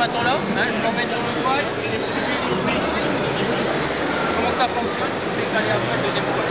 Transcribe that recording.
bâton-là, hein, je l'emmène sur le poil, comment ça fonctionne, je vais caler après le deuxième poil.